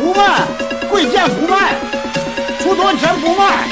不卖贵贱不卖出多少钱不卖？